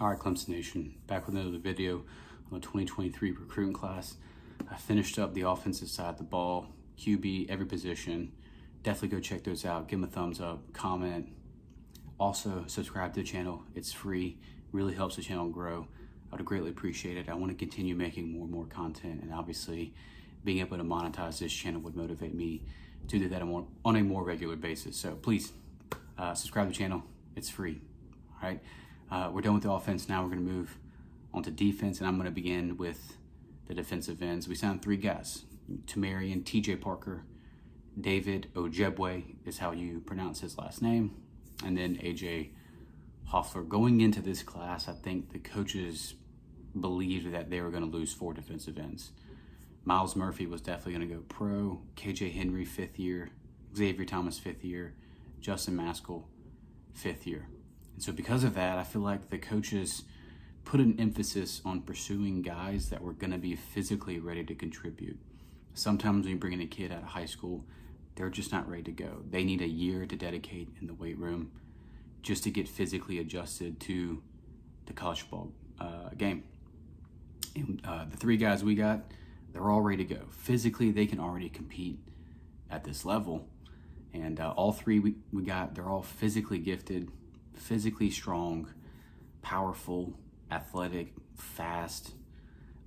All right, Clemson Nation, back with another video on the 2023 recruiting class. I finished up the offensive side the ball, QB, every position. Definitely go check those out. Give them a thumbs up, comment. Also, subscribe to the channel. It's free, really helps the channel grow. I would greatly appreciate it. I want to continue making more and more content, and obviously, being able to monetize this channel would motivate me to do that on a more regular basis. So please uh, subscribe to the channel. It's free. All right. Uh, we're done with the offense. Now we're going to move on to defense, and I'm going to begin with the defensive ends. We signed three guys Tomarrion, TJ Parker, David Ojiegbe is how you pronounce his last name, and then AJ Hoffler. Going into this class, I think the coaches believed that they were going to lose four defensive ends. Myles Murphy was definitely going to go pro. KJ Henry, fifth year. Xavier Thomas, fifth year. Justin Mascoll, fifth year. And so, because of that, I feel like the coaches put an emphasis on pursuing guys that were going to be physically ready to contribute. Sometimes when you bring in a kid out of high school, they're just not ready to go. They need a year to dedicate in the weight room just to get physically adjusted to the college football uh, game. And, uh, the three guys we got, they're all ready to go. Physically, they can already compete at this level. And uh, all three we, we got, they're all physically gifted physically strong, powerful, athletic, fast,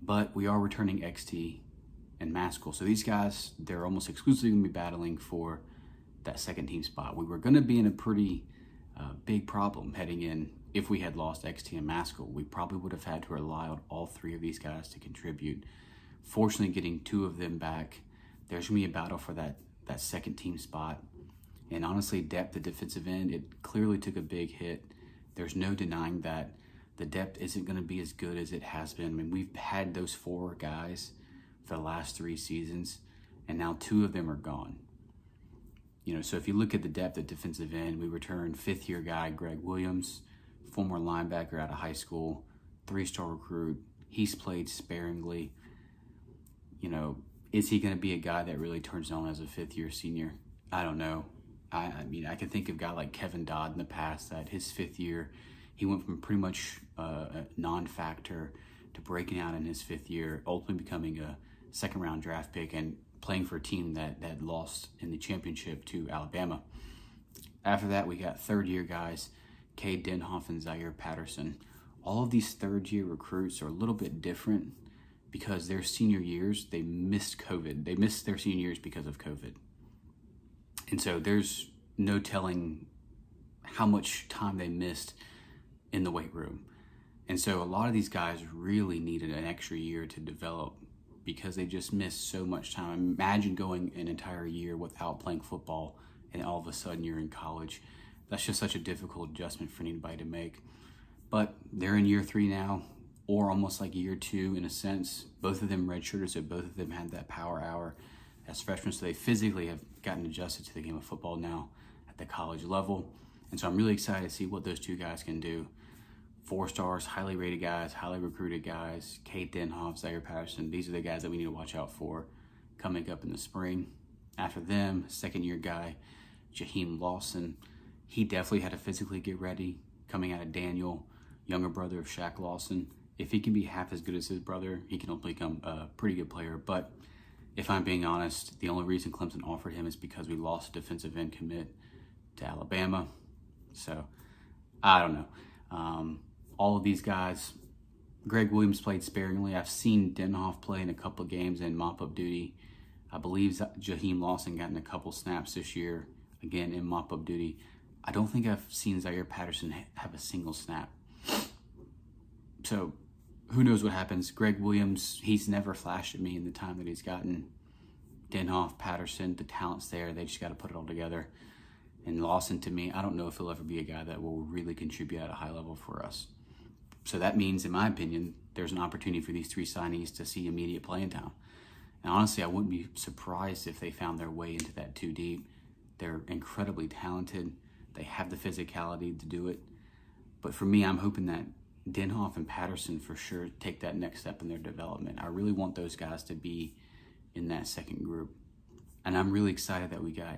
but we are returning XT and Mascoll. So these guys, they're almost exclusively going to be battling for that second team spot. We were going to be in a pretty uh, big problem heading in. If we had lost XT and Mascoll, we probably would have had to rely on all three of these guys to contribute. Fortunately, getting two of them back, there's going to be a battle for that, that second team spot. And honestly, depth at defensive end, it clearly took a big hit. There's no denying that the depth isn't going to be as good as it has been. I mean, we've had those four guys for the last three seasons, and now two of them are gone. You know, so if you look at the depth at defensive end, we returned fifth year guy Greg Williams, former linebacker out of high school, three star recruit. He's played sparingly. You know, is he going to be a guy that really turns on as a fifth year senior? I don't know. I, I mean, I can think of a guy like Kevin Dodd in the past that his fifth year, he went from pretty much uh, a non-factor to breaking out in his fifth year, ultimately becoming a second round draft pick and playing for a team that, that lost in the championship to Alabama. After that, we got third year guys, Cade Denhoff and Zaire Patterson. All of these third year recruits are a little bit different because their senior years, they missed COVID. They missed their senior years because of COVID. And so there's no telling how much time they missed in the weight room. And so a lot of these guys really needed an extra year to develop because they just missed so much time. Imagine going an entire year without playing football and all of a sudden you're in college. That's just such a difficult adjustment for anybody to make. But they're in year three now, or almost like year two in a sense. Both of them redshirted, so both of them had that power hour as freshmen. So they physically have gotten adjusted to the game of football now at the college level. And so I'm really excited to see what those two guys can do. Four stars, highly rated guys, highly recruited guys, Cade Denhoff, Zaire Patterson. These are the guys that we need to watch out for coming up in the spring. After them, second year guy, Jahiem Lawson. He definitely had to physically get ready coming out of Daniel, younger brother of Shaq Lawson. If he can be half as good as his brother, he can hopefully become a pretty good player. But if I'm being honest, the only reason Clemson offered him is because we lost a defensive end commit to Alabama. So I don't know. Um, all of these guys, Greg Williams played sparingly. I've seen Denhoff play in a couple of games in mop up duty. I believe Jahiem Lawson got in a couple snaps this year, again in mop up duty. I don't think I've seen Zaire Patterson have a single snap. So who knows what happens? Greg Williams, he's never flashed at me in the time that he's gotten. Denhoff, Patterson, the talent's there. They just got to put it all together. And Lawson, to me, I don't know if he'll ever be a guy that will really contribute at a high level for us. So that means, in my opinion, there's an opportunity for these three signees to see immediate playing time. And honestly, I wouldn't be surprised if they found their way into that too deep. They're incredibly talented. They have the physicality to do it. But for me, I'm hoping that Denhoff and Patterson for sure take that next step in their development. I really want those guys to be in that second group. And I'm really excited that we got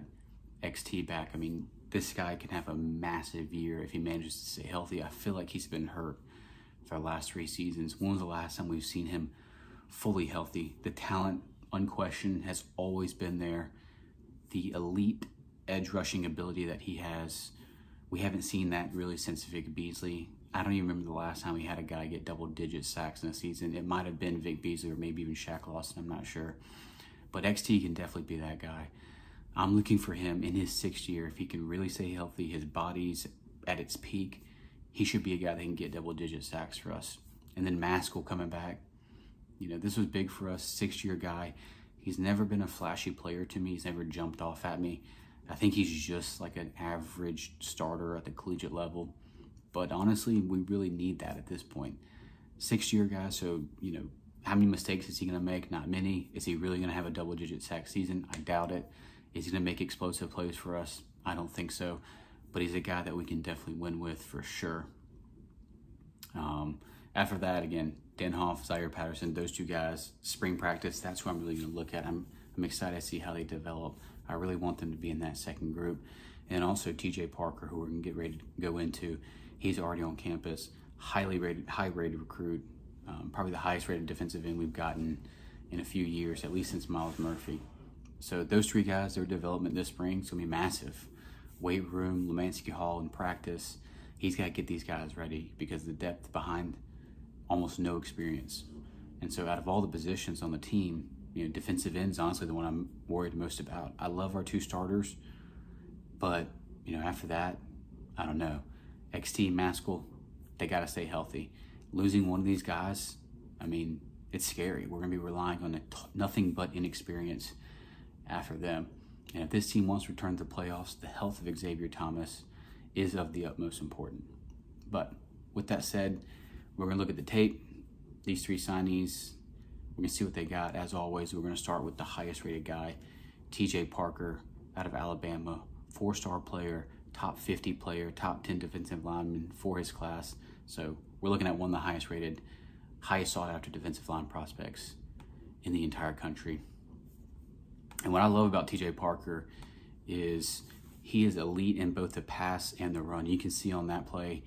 XT back. I mean, this guy can have a massive year if he manages to stay healthy. I feel like he's been hurt for the last three seasons. When was the last time we've seen him fully healthy? The talent, unquestioned, has always been there. The elite edge rushing ability that he has, we haven't seen that really since Vic Beasley. I don't even remember the last time we had a guy get double digit sacks in a season. It might have been Vic Beasley or maybe even Shaq Lawson, I'm not sure. But XT can definitely be that guy. I'm looking for him in his sixth year. If he can really stay healthy, his body's at its peak, he should be a guy that can get double digit sacks for us. And then Mascoll coming back. You know, this was big for us, six year guy. He's never been a flashy player to me. He's never jumped off at me. I think he's just like an average starter at the collegiate level. But honestly, we really need that at this point. Six year guy, so, you know, how many mistakes is he going to make? Not many. Is he really going to have a double digit sack season? I doubt it. Is he going to make explosive plays for us? I don't think so. But he's a guy that we can definitely win with for sure. Um, after that, again, Denhoff, Zaire Patterson, those two guys, spring practice, that's who I'm really going to look at. I'm, I'm excited to see how they develop. I really want them to be in that second group. And also TJ Parker, who we're going to get ready to go into. He's already on campus, highly rated, high rated recruit, um, probably the highest rated defensive end we've gotten in a few years, at least since Myles Murphy. So those three guys, their development this spring is to be massive. Weight room, Lemanski Hall, and practice. He's got to get these guys ready because the depth behind almost no experience. And so out of all the positions on the team, you know, defensive ends honestly the one I'm worried most about. I love our two starters, but you know, after that, I don't know. XT Mascoll, they got to stay healthy. Losing one of these guys, I mean, it's scary. We're going to be relying on nothing but inexperience after them. And if this team wants to return to the playoffs, the health of Xavier Thomas is of the utmost important. But with that said, we're going to look at the tape. These three signees, we're going to see what they got. As always, we're going to start with the highest rated guy, TJ Parker out of Alabama, four star player, top 50 player, top 10 defensive lineman for his class. So we're looking at one of the highest rated, highest sought after defensive line prospects in the entire country. And what I love about TJ Parker is he is elite in both the pass and the run. You can see on that play,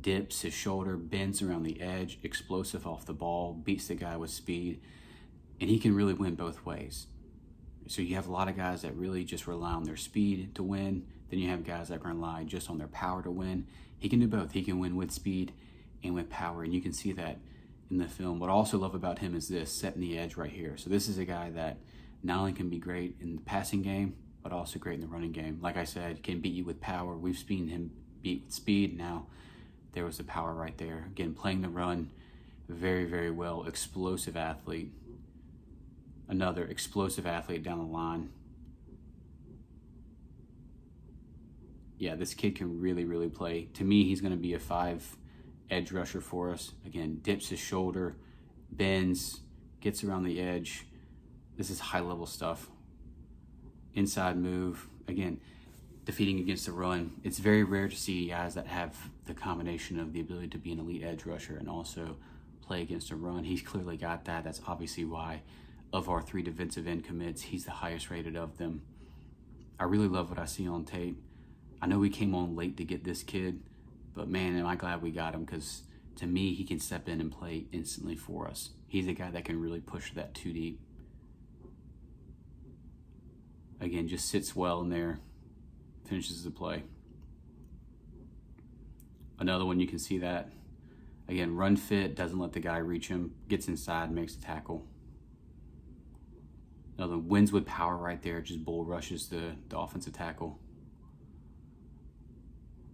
dips his shoulder, bends around the edge, explosive off the ball, beats the guy with speed, and he can really win both ways. So you have a lot of guys that really just rely on their speed to win. Then you have guys that rely just on their power to win. He can do both. He can win with speed and with power, and you can see that in the film. What I also love about him is this, setting the edge right here. So this is a guy that not only can be great in the passing game, but also great in the running game. Like I said, can beat you with power. We've seen him beat with speed. Now there was the power right there. Again, playing the run very, very well. Explosive athlete. Another explosive athlete down the line. Yeah, this kid can really, really play. To me, he's going to be a five edge rusher for us. Again, dips his shoulder, bends, gets around the edge this is high level stuff. Inside move. Again, defeating against the run. It's very rare to see guys that have the combination of the ability to be an elite edge rusher and also play against a run. He's clearly got that. That's obviously why, of our three defensive end commits, he's the highest rated of them. I really love what I see on tape. I know we came on late to get this kid, but man, am I glad we got him because to me, he can step in and play instantly for us. He's a guy that can really push that two deep. Again, just sits well in there, finishes the play. Another one, you can see that. Again, run fit, doesn't let the guy reach him, gets inside, makes the tackle. Another wins with power right there, just bull rushes the, the offensive tackle.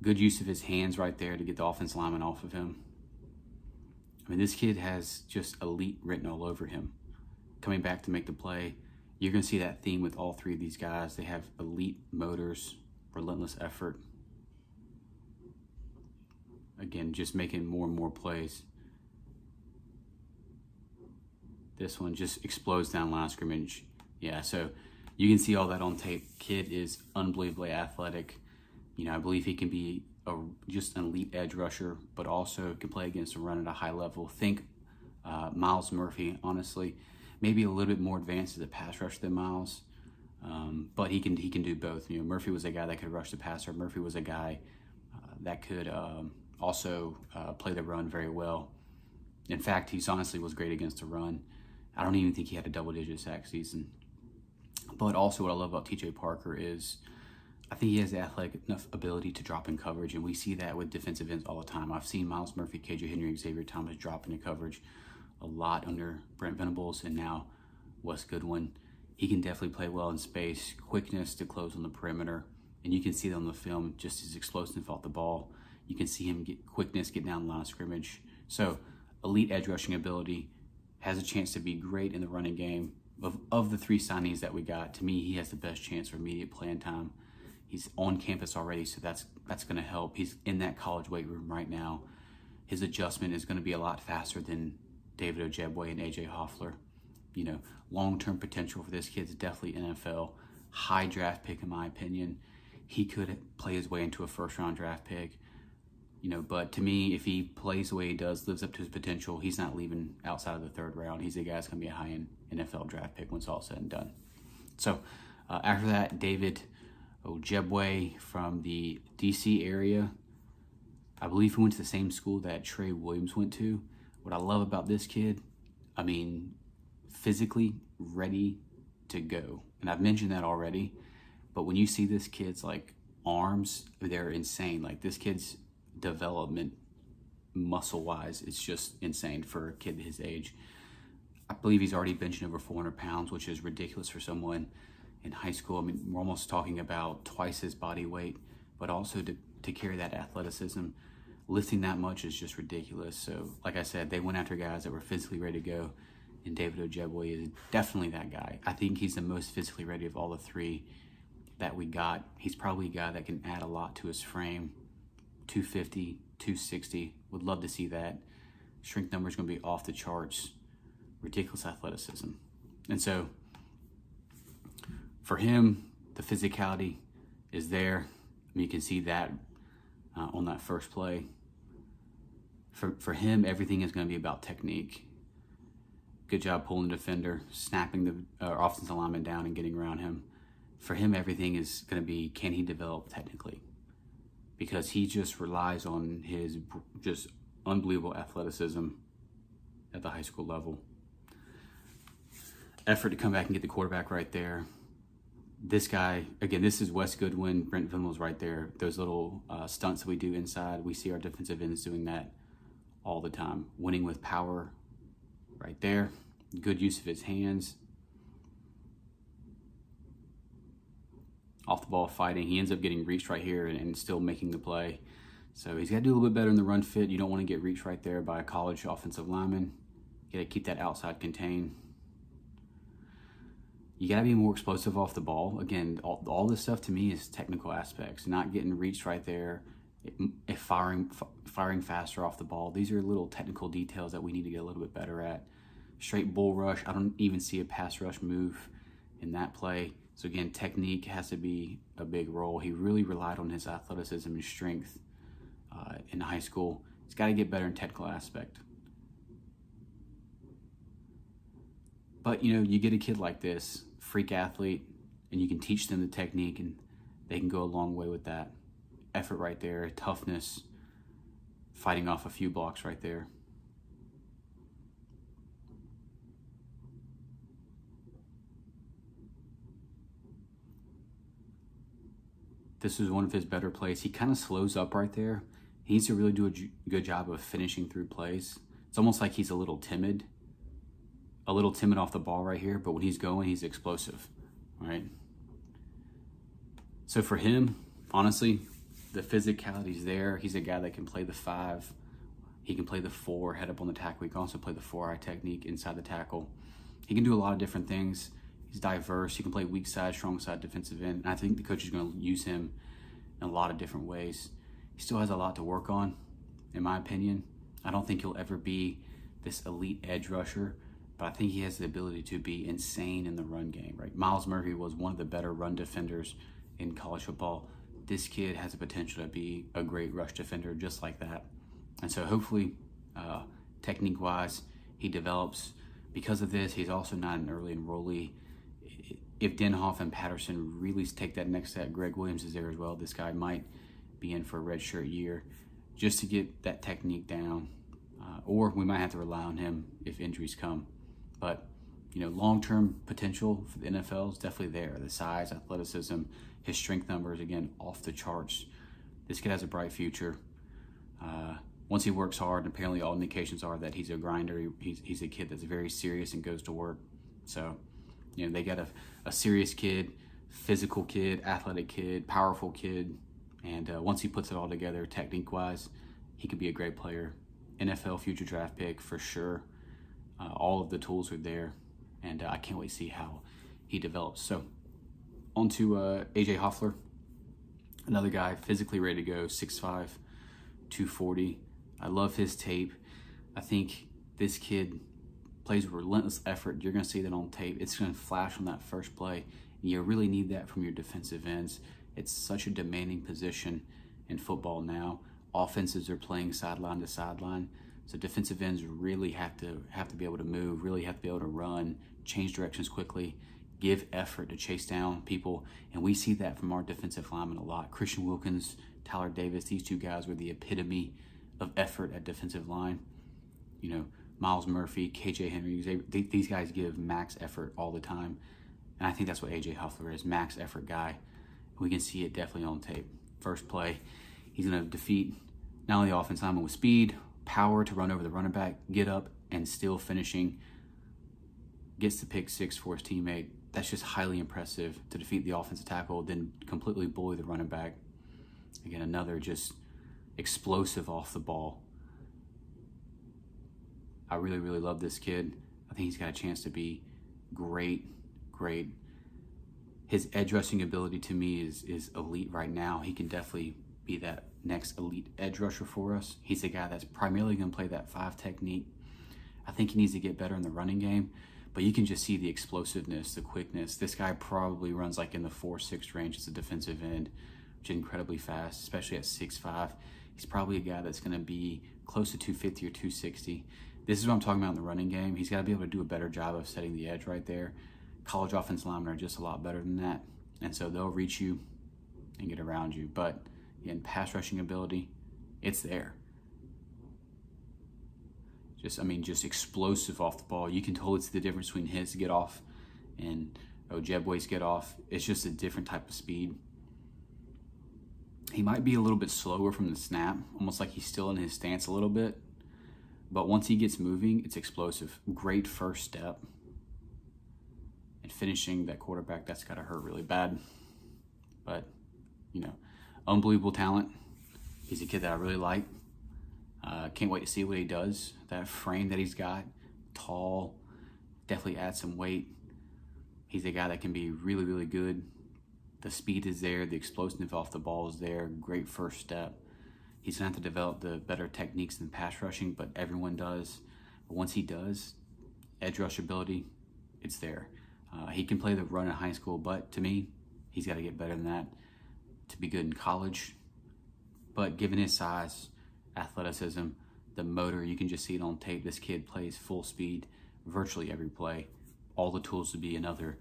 Good use of his hands right there to get the offense lineman off of him. I mean, this kid has just elite written all over him. Coming back to make the play, you're going to see that theme with all three of these guys. They have elite motors, relentless effort. Again, just making more and more plays. This one just explodes down line scrimmage. Yeah, so you can see all that on tape. Kid is unbelievably athletic. You know, I believe he can be a, just an elite edge rusher, but also can play against a run at a high level. Think uh, Myles Murphy, honestly maybe a little bit more advanced as a pass rusher than Myles, Um, but he can he can do both. You know, Murphy was a guy that could rush the passer. Murphy was a guy uh, that could um, also uh, play the run very well. In fact, he honestly was great against the run. I don't even think he had a double digit sack season. But also, what I love about TJ Parker is I think he has the athletic enough ability to drop in coverage, and we see that with defensive ends all the time. I've seen Myles Murphy, KJ Henry, Xavier Thomas drop into coverage a lot under Brent Venables, and now Wes Goodwin. He can definitely play well in space, quickness to close on the perimeter, and you can see that on the film, just his explosiveness off the ball. You can see him get quickness, get down the line of scrimmage. So, elite edge rushing ability, has a chance to be great in the running game. Of, of the three signees that we got, to me, he has the best chance for immediate playing time. He's on campus already, so that's that's going to help. He's in that college weight room right now. His adjustment is going to be a lot faster than David Ojiegbe and AJ Hoffler. You know, long term potential for this kid is definitely NFL. High draft pick, in my opinion. He could play his way into a first round draft pick. You know, but to me, if he plays the way he does, lives up to his potential, he's not leaving outside of the third round. He's a guy that's going to be a high end NFL draft pick once all said and done. So uh, after that, David Ojiegbe from the DC area. I believe he went to the same school that Trey Williams went to. What I love about this kid, I mean, physically ready to go. And I've mentioned that already. But when you see this kid's like arms, they're insane. Like this kid's development muscle wise, it's just insane for a kid his age. I believe he's already benching over 400 pounds, which is ridiculous for someone in high school. I mean, we're almost talking about twice his body weight, but also to, to carry that athleticism, lifting that much is just ridiculous. So, like I said, they went after guys that were physically ready to go, and David Ojiegbe is definitely that guy. I think he's the most physically ready of all the three that we got. He's probably a guy that can add a lot to his frame. 250, 260. Would love to see that. Strength number is going to be off the charts. Ridiculous athleticism. And so, for him, the physicality is there. I mean, you can see that uh, on that first play. For, for him, everything is going to be about technique. Good job pulling the defender, snapping the uh, offensive lineman down and getting around him. For him, everything is going to be can he develop technically? Because he just relies on his just unbelievable athleticism at the high school level. Effort to come back and get the quarterback right there this guy again this is wes goodwin brent Venables right there. Those little uh, stunts that we do inside we see our defensive ends doing that all the time. Winning with power right there good use of his hands. Off the ball fighting. He ends up getting reached right here and, and still making the play. So he's got to do a little bit better in the run fit. You don't want to get reached right there by a college offensive lineman. You got to keep that outside contained you got to be more explosive off the ball. Again, all, all this stuff to me is technical aspects, not getting reached right there, if firing firing faster off the ball. These are little technical details that we need to get a little bit better at. Straight bull rush. I don't even see a pass rush move in that play. So again, technique has to be a big role. He really relied on his athleticism and strength uh, in high school. He's got to get better in technical aspect. But you know, you get a kid like this, freak athlete, and you can teach them the technique, and they can go a long way with that. Effort right there, toughness, fighting off a few blocks right there. This is one of his better plays. He kind of slows up right there. He needs to really do a good job of finishing through plays. It's almost like he's a little timid a little timid off the ball right here, but when he's going, he's explosive, right? So for him, honestly, the physicality is there. He's a guy that can play the five. He can play the four, head up on the tackle. He can also play the four eye technique inside the tackle. He can do a lot of different things. He's diverse. He can play weak side, strong side, defensive end. And I think the coach is going to use him in a lot of different ways. He still has a lot to work on, in my opinion. I don't think he'll ever be this elite edge rusher, but I think he has the ability to be insane in the run game, right? Myles Murphy was one of the better run defenders in college football. This kid has the potential to be a great rush defender just like that. And so hopefully, uh, technique wise, he develops. Because of this, he's also not an early enrollee. If Denhoff and Patterson really take that next step, Greg Williams is there as well. This guy might be in for a redshirt year just to get that technique down uh, or we might have to rely on him if injuries come. But you know, long-term potential for the NFL is definitely there. The size, athleticism, his strength numbers, again, off the charts. This kid has a bright future. Uh, once he works hard, and apparently all indications are that he's a grinder. He, he's, he's a kid that's very serious and goes to work. So, you know, they got a, a serious kid, physical kid, athletic kid, powerful kid. And uh, once he puts it all together, technique wise, he could be a great player. NFL future draft pick for sure. Uh, all of the tools are there. And uh, I can't wait to see how he develops. So, on to uh, AJ Hoffler, another guy physically ready to go, 6'5, 240. I love his tape. I think this kid plays with relentless effort. You're going to see that on tape. It's going to flash on that first play. You really need that from your defensive ends. It's such a demanding position in football now. Offenses are playing sideline to sideline. So defensive ends really have to have to be able to move, really have to be able to run, change directions quickly, give effort to chase down people. And we see that from our defensive linemen a lot. Christian Wilkins, Tyler Davis, these two guys were the epitome of effort at defensive line. You know, Myles Murphy, KJ Henry, they, these guys give max effort all the time. And I think that's what AJ Hoffler is, max effort guy. We can see it definitely on tape. First play, he's going to defeat not only the offense lineman with speed, power to run over the running back, get up, and still finishing. Gets the pick six for his teammate. That's just highly impressive to defeat the offensive tackle, then completely bully the running back. Again, another just explosive off the ball. I really, really love this kid. I think he's got a chance to be great, great. His edge rushing ability to me is is elite right now. He can definitely be that next elite edge rusher for us. He's a guy that's primarily going to play that five technique. I think he needs to get better in the running game, but you can just see the explosiveness, the quickness. This guy probably runs like in the four six range as a defensive end, which is incredibly fast, especially at six five he's probably a guy that's going to be close to 250 or 260. This is what I'm talking about in the running game. He's got to be able to do a better job of setting the edge right there. College offense linemen are just a lot better than that. And so they'll reach you and get around you. But again, pass rushing ability, it's there. Just, I mean, just explosive off the ball. You can totally see the difference between his get off and oh, Ojiegbe's get off. It's just a different type of speed. He might be a little bit slower from the snap, almost like he's still in his stance a little bit. But once he gets moving, it's explosive. Great first step. And finishing that quarterback, that's got to hurt really bad. But, you know, unbelievable talent. He's a kid that I really like. Uh, can't wait to see what he does. That frame that he's got, tall, definitely adds some weight. He's a guy that can be really, really good the speed is there, the explosiveness off the ball is there, great first step. He's gonna have to develop the better techniques in pass rushing, but everyone does. But once he does, edge rush ability, it's there. Uh, he can play the run in high school, but to me, he's got to get better than that to be good in college. But given his size, athleticism, the motor, you can just see it on tape. This kid plays full speed virtually every play. All the tools to be another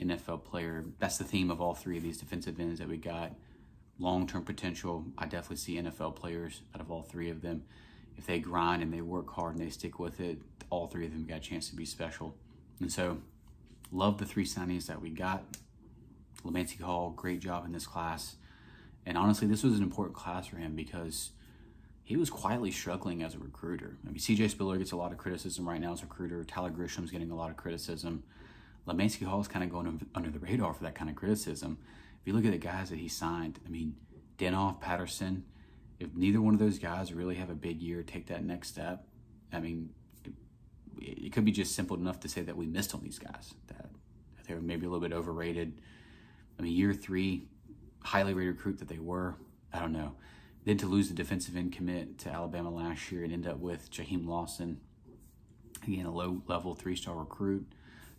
NFL player. That's the theme of all three of these defensive ends that we got. Long term potential. I definitely see NFL players out of all three of them. If they grind and they work hard and they stick with it, all three of them got a chance to be special. And so, love the three signings that we got. Lemanski Hall, great job in this class. And honestly, this was an important class for him because he was quietly struggling as a recruiter. I mean, CJ Spiller gets a lot of criticism right now as a recruiter. Tyler Grisham's getting a lot of criticism. Lemanski Hall is kind of going under the radar for that kind of criticism. If you look at the guys that he signed, I mean, Denhoff, Patterson, if neither one of those guys really have a big year, take that next step, I mean, it, it could be just simple enough to say that we missed on these guys, that they were maybe a little bit overrated. I mean, year three, highly rated recruit that they were, I don't know. Then to lose the defensive end commit to Alabama last year and end up with Jahiem Lawson, again, a low level three star recruit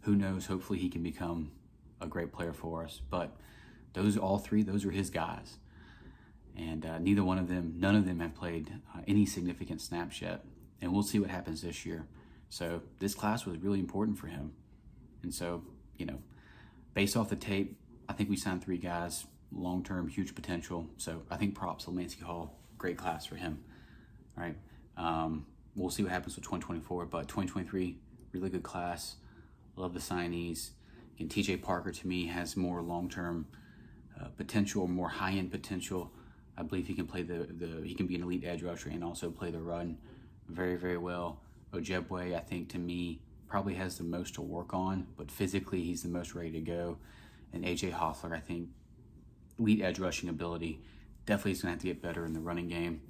who knows? Hopefully, he can become a great player for us. But those, all three, those are his guys. And uh, neither one of them, none of them have played uh, any significant snaps yet. And we'll see what happens this year. So this class was really important for him. And so, you know, based off the tape, I think we signed three guys, long term, huge potential. So I think props to Lemanski Hall, great class for him. All right. Um, we'll see what happens with 2024. But 2023, really good class. Love the signees. And TJ Parker to me has more long-term uh, potential, more high-end potential. I believe he can play the, the he can be an elite edge rusher and also play the run very, very well. Ojiegbe, I think to me, probably has the most to work on, but physically he's the most ready to go. And AJ Hoffler, I think, elite edge rushing ability, definitely is going to have to get better in the running game.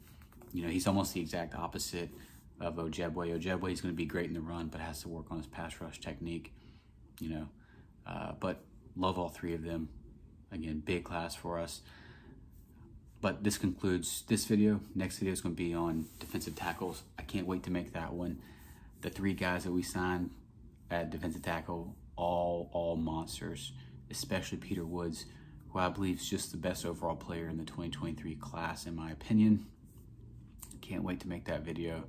You know, he's almost the exact opposite of Ojiegbe. Ojiegbe is going to be great in the run, but has to work on his pass rush technique. You know, uh, but love all three of them. Again, big class for us. But this concludes this video. Next video is going to be on defensive tackles. I can't wait to make that one. The three guys that we signed at defensive tackle, all all monsters, especially Peter Woods, who I believe is just the best overall player in the 2023 class, in my opinion. Can't wait to make that video.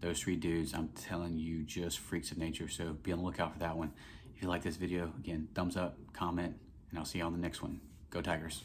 Those three dudes, I'm telling you, just freaks of nature. So be on the lookout for that one. If you like this video, again, thumbs up, comment, and I'll see you on the next one. Go Tigers.